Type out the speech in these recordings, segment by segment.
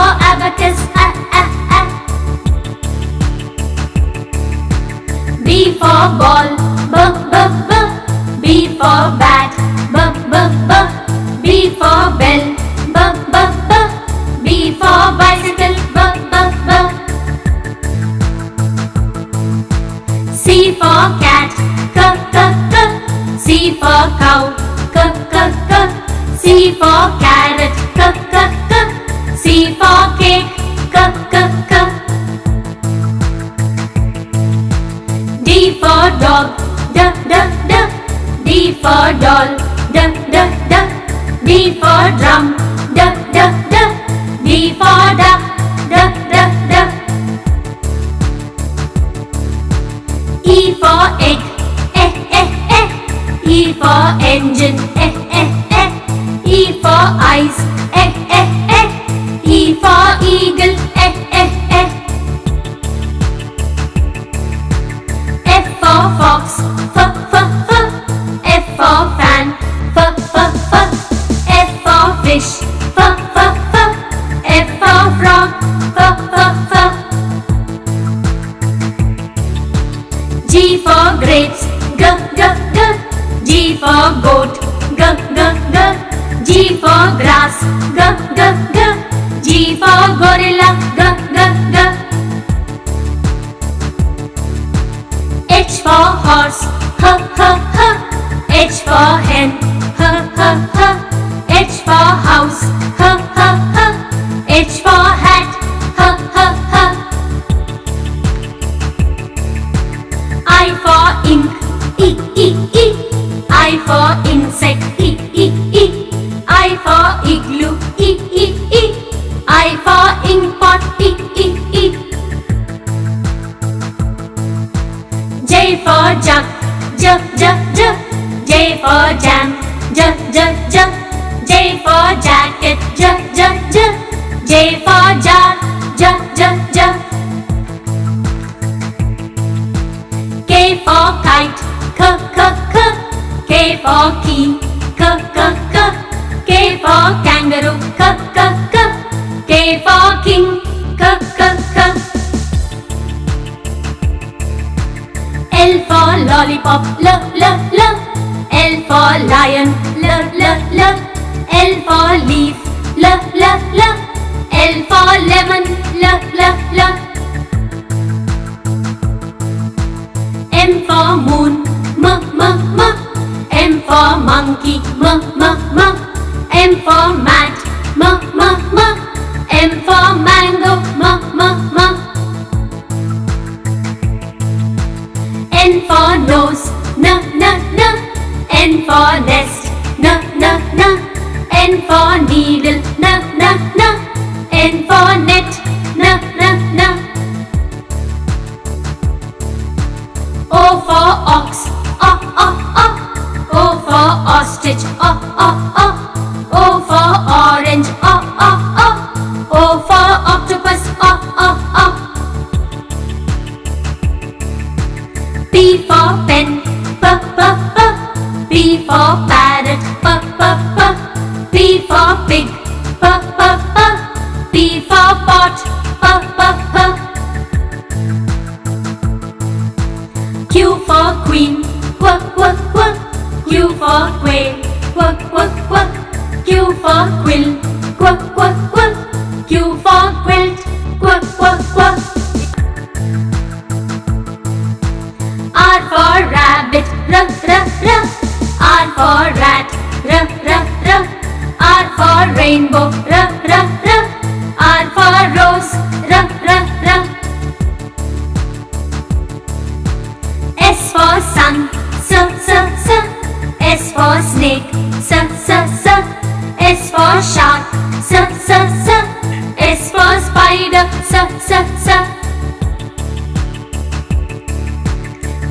for abacus, a a a. B for ball, b b b. B for bat, b b b. B for bell, b b b. B for bicycle, b b b. C for cat, c c c. C for cow, c c c. C for carrot, for dog, d d d. D for doll, d d d. D for drum, d d d. D for duck, d d d. E for egg, eh eh eh. E for engine, eh eh eh. E for eyes, eh eh eh. E for eagle, G for grapes, g g g. G for goat, g g g. G for grass, g g g. G for gorilla, g g g. H for horse, J for jam, j j j. J for jacket, j j j. J for jar, j j j. K for kite, k k k. K for key, k k k. K for kangaroo, k k k. K for king, k k k. L for lollipop, l l l. L for lion, l P for pot, p p p. Q for queen, qu qu qu. Q for quail, qu qu qu. Q for quill, qu qu qu. Q for rainbow,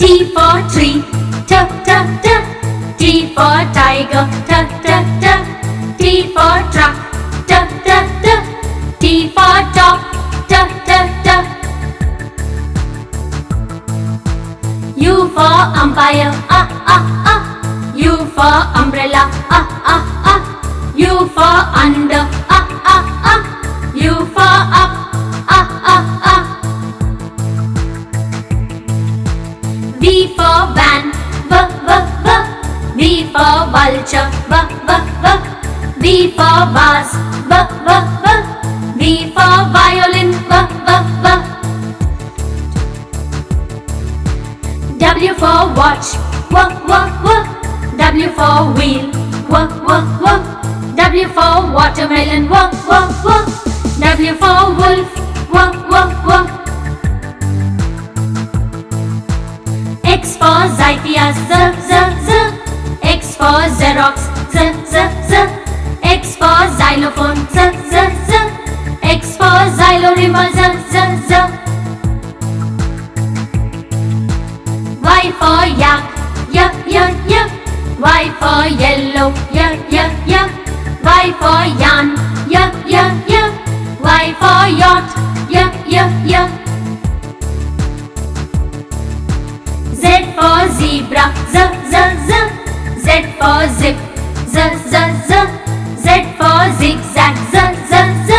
T for tree, T, T, T. T for tiger, T, T, T. T for truck, T, T, T. T for top, T, T, T. U for umpire, ah, ah, ah. U for umbrella, ah, ah, ah. U for under, ah, ah, ah. U for up, V for van, v, v, v. V for vulture, v, v, v. V for vase, v, v, v. V for violin, v, v, v. W for watch, w, w, w. W for wheel, w, w, w. W for watermelon, w, w, w. W for wolf, w, w, w. for Zyphia, Z, Z, Z. X for Xerox, Z, Z, Z. X for xylophone, Z, Z, Z. X for xylorimba, Z, Z, Z. Y for yak, y, y, y. Y for yellow, y, y, y. Y for yarn, y, y, y. Y for yacht, y, y, y. for zebra, Z, Z, Z. Z for zip, Z, Z, Z. Z for zigzag, Z, Z, Z.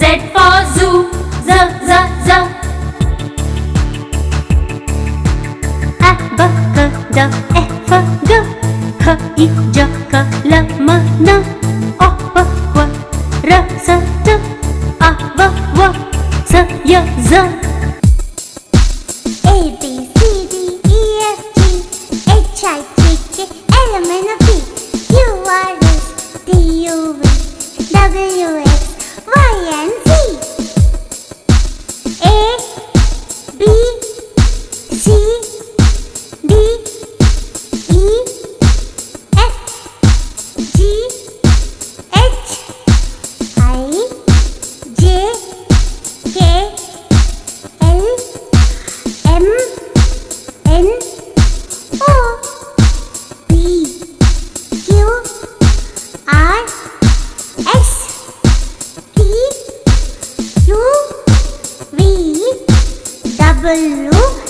Z for zoo, Z, Z, Z. A, B, C, D, E, F, G. H, I, J, K, L, M, N. O, P, Q, R, S, T. A, V, W, S, Y, Z. V W X Y